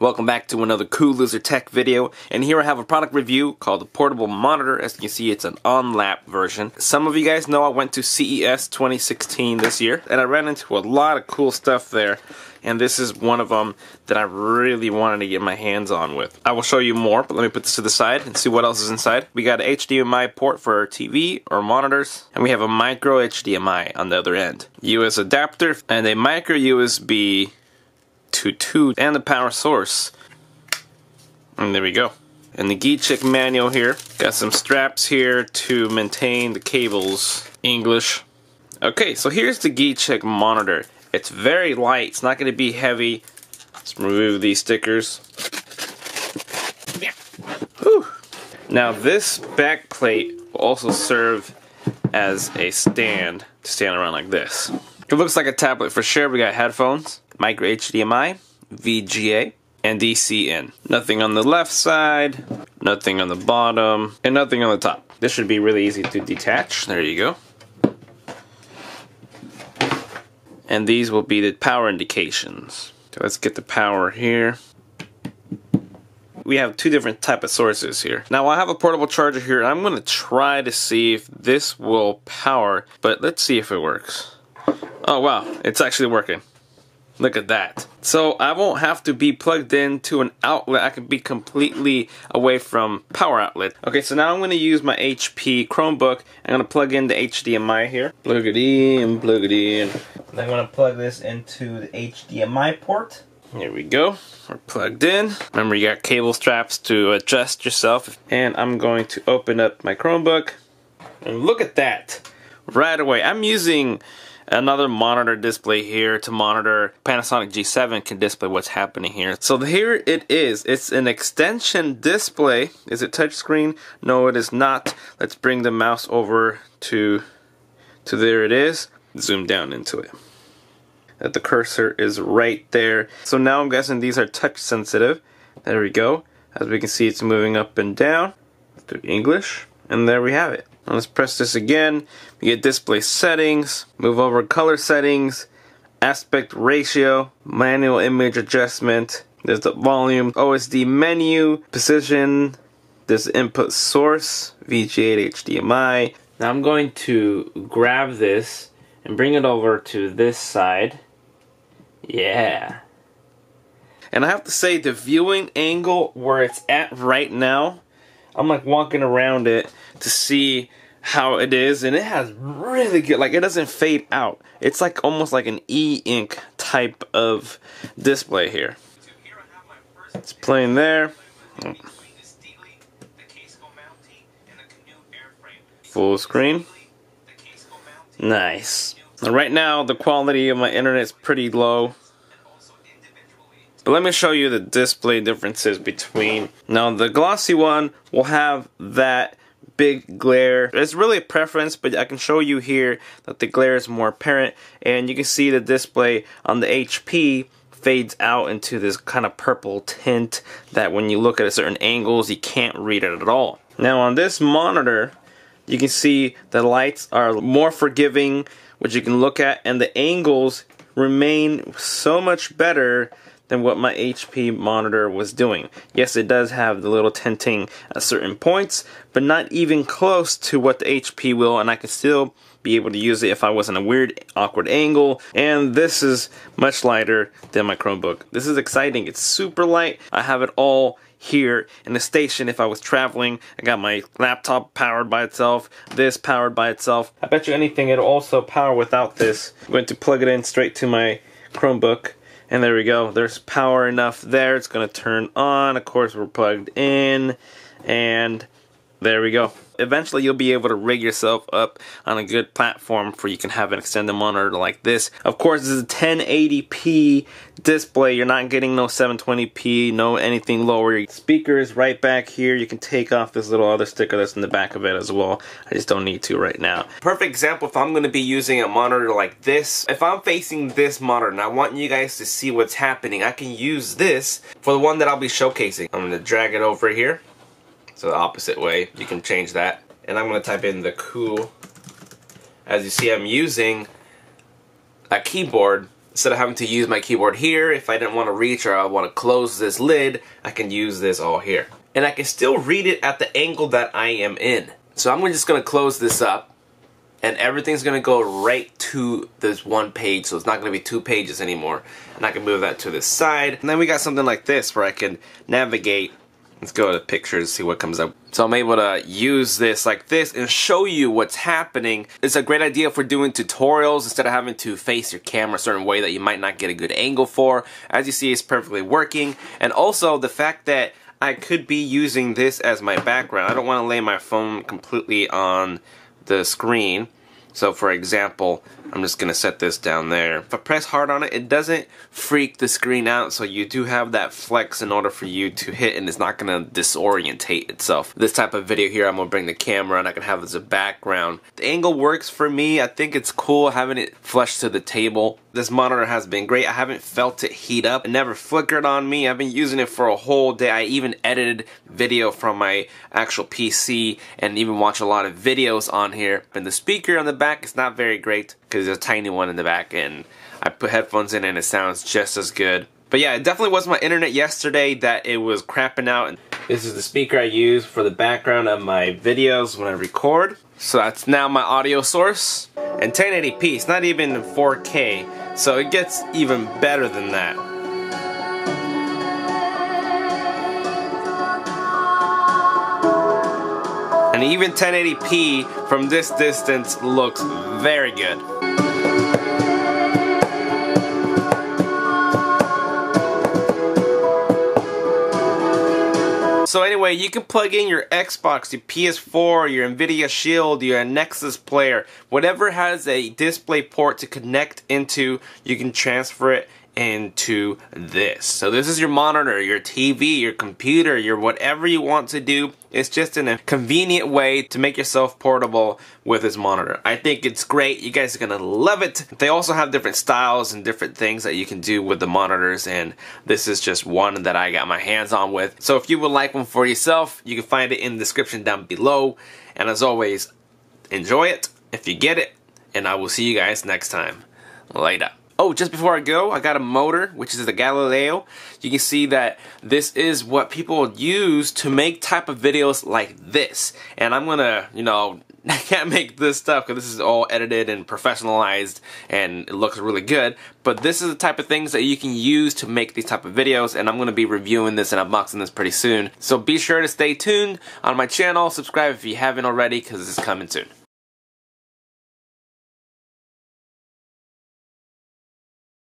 Welcome back to another Cool Loser Tech video, and here I have a product review called the Portable Monitor. As you can see, it's an on-lap version. Some of you guys know I went to CES 2016 this year, and I ran into a lot of cool stuff there, and this is one of them that I really wanted to get my hands on with. I will show you more, but let me put this to the side and see what else is inside. We got an HDMI port for TV or monitors, and we have a micro HDMI on the other end. US adapter, and a micro USB to 2 and the power source. And there we go. And the GeChic manual here. Got some straps here to maintain the cables. English. Okay, so here's the GeChic monitor. It's very light. It's not going to be heavy. Let's remove these stickers. Whew. Now this back plate will also serve as a stand to stand around like this. It looks like a tablet for sure. We got headphones, micro HDMI, VGA, and DC in. Nothing on the left side, nothing on the bottom, and nothing on the top. This should be really easy to detach. There you go. And these will be the power indications. So let's get the power here. We have two different type of sources here. Now I have a portable charger here. I'm to try to see if this will power, but let's see if it works. Oh wow, it's actually working. Look at that. So I won't have to be plugged into an outlet. I can be completely away from power outlet. Okay, so now I'm going to use my HP Chromebook. I'm going to plug in the HDMI here. Plug it in, plug it in. And I'm going to plug this into the HDMI port. Here we go. We're plugged in. Remember you got cable straps to adjust yourself. And I'm going to open up my Chromebook. And look at that. Right away. I'm using another monitor display here to monitor Panasonic G7 can display what's happening here. So here it is. It's an extension display. Is it touchscreen? No, it is not. Let's bring the mouse over to to there it is. Zoom down into it. That the cursor is right there. So now I'm guessing these are touch sensitive. There we go. As we can see, it's moving up and down to English. And there we have it. Now let's press this again. We get display settings, move over color settings, aspect ratio, manual image adjustment. There's the volume, OSD menu, position, this input source, VGA HDMI. Now I'm going to grab this and bring it over to this side. Yeah. And I have to say the viewing angle where it's at right now I'm like walking around it to see how it is and it has really good like it doesn't fade out. It's like almost like an e-ink type of display here. It's playing there. Full screen. Nice. Right now the quality of my internet is pretty low but let me show you the display differences between. Now the glossy one will have that big glare. It's really a preference, but I can show you here that the glare is more apparent and you can see the display on the HP fades out into this kind of purple tint that when you look at certain angles you can't read it at all. Now on this monitor you can see the lights are more forgiving which you can look at and the angles remain so much better than what my HP monitor was doing. Yes, it does have the little tinting at certain points, but not even close to what the HP will, and I can still be able to use it if I was in a weird, awkward angle. And this is much lighter than my Chromebook. This is exciting. It's super light. I have it all here in the station if I was traveling. I got my laptop powered by itself, this powered by itself. I bet you anything it'll also power without this. I'm going to plug it in straight to my Chromebook and there we go. There's power enough there. It's going to turn on. Of course, we're plugged in. And there we go. Eventually, you'll be able to rig yourself up on a good platform for you can have an extended monitor like this. Of course, this is a 1080p display. You're not getting no 720p, no anything lower. Speakers right back here. You can take off this little other sticker that's in the back of it as well. I just don't need to right now. Perfect example if I'm going to be using a monitor like this. If I'm facing this monitor and I want you guys to see what's happening, I can use this for the one that I'll be showcasing. I'm going to drag it over here so the opposite way. You can change that. And I'm going to type in the cool. As you see, I'm using a keyboard Instead of having to use my keyboard here, if I didn't want to reach or I want to close this lid, I can use this all here. And I can still read it at the angle that I am in. So I'm just going to close this up and everything's going to go right to this one page so it's not going to be two pages anymore and I can move that to the side and then we got something like this where I can navigate let's go to pictures see what comes up. So I'm able to use this like this and show you what's happening. It's a great idea for doing tutorials instead of having to face your camera a certain way that you might not get a good angle for. As you see it's perfectly working. And also the fact that I could be using this as my background I don't want to lay my phone completely on the screen. So for example, I'm just to set this down there. If I press hard on it, it doesn't freak the screen out, so you do have that flex in order for you to hit and it's not to disorientate itself. This type of video here, I'm to bring the camera and I can have as a background. The angle works for me. I think it's cool having it flush to the table. This monitor has been great. I haven't felt it heat up. It never flickered on me. I've been using it for a whole day. I even edited video from my actual PC and even watch a lot of videos on here. And the speaker on the back is not very great because there's a tiny one in the back and I put headphones in and it sounds just as good. But yeah, it definitely was my internet yesterday that it was crapping out. And this is the speaker I use for the background of my videos when I record. So that's now my audio source. And 1080p, it's not even 4K, so it gets even better than that. And even 1080p from this distance looks very good. So anyway, you can plug in your Xbox, your PS4, your Nvidia Shield, your Nexus player, whatever has a display port to connect into, you can transfer it into this. So this is your monitor, your TV, your computer, your whatever you want to do. It's just in a convenient way to make yourself portable with this monitor. I think it's great. You guys are going to love it. They also have different styles and different things that you can do with the monitors and this is just one that I got my hands on with. So if you would like one for yourself, you can find it in the description down below. And as always, enjoy it if you get it and I will see you guys next time. Later. Oh, just before I go, I got a motor, which is the Galileo. You can see that this is what people use to make type of videos like this. And I'm gonna, you know, I can't make this stuff because this is all edited and professionalized and it looks really good. But this is the type of things that you can use to make these type of videos and I'm going to be reviewing this and unboxing this pretty soon. So be sure to stay tuned on my channel, subscribe if you haven't already because it's coming soon.